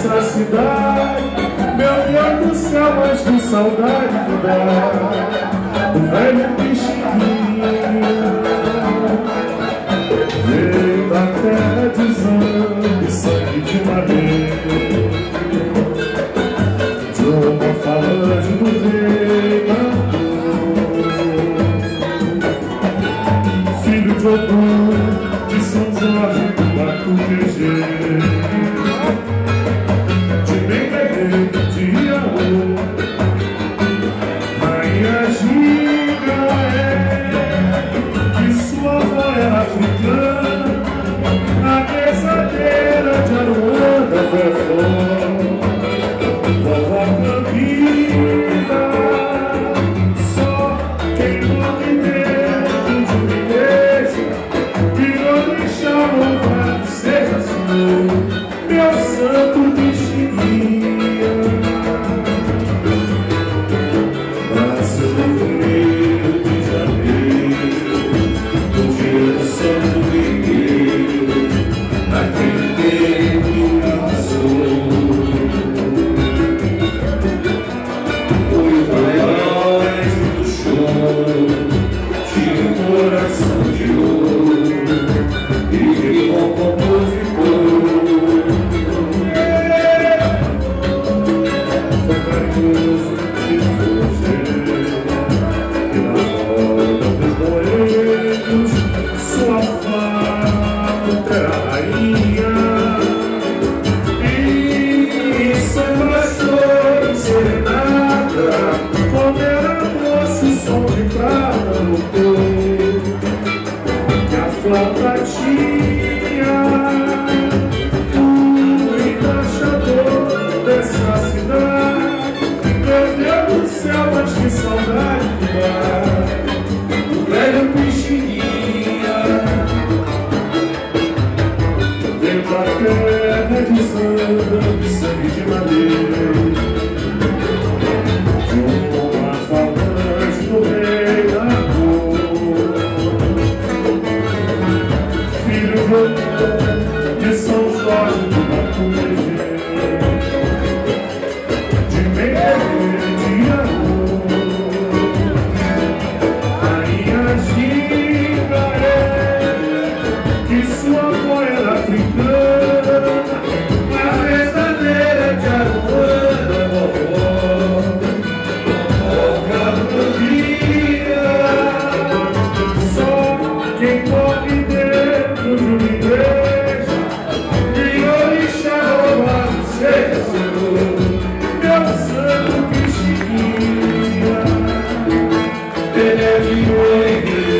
essa cidade. Meu Deus do céu, mas que saudade que dá. O velho Pichiquinho vem da terra de Zão. you. she and every way.